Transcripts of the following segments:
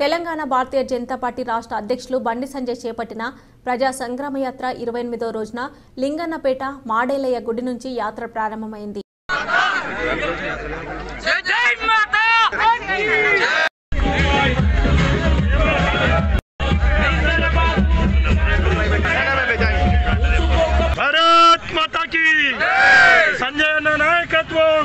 Telangana Bharatiya Janata party రాష్ట్ర అధ్యక్షులు బండి సంజయ్ చేపట్టిన ప్రజా సంగ్రామ యాత్ర ఇరవై ఎనిమిదో రోజున లింగన్నపేట మాడేలయ్య గుడి నుంచి యాత్ర ప్రారంభమైంది. సంజయ్ అన్న నాయకత్వం!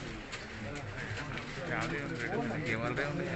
ఏమన్నా ఉన్నాయి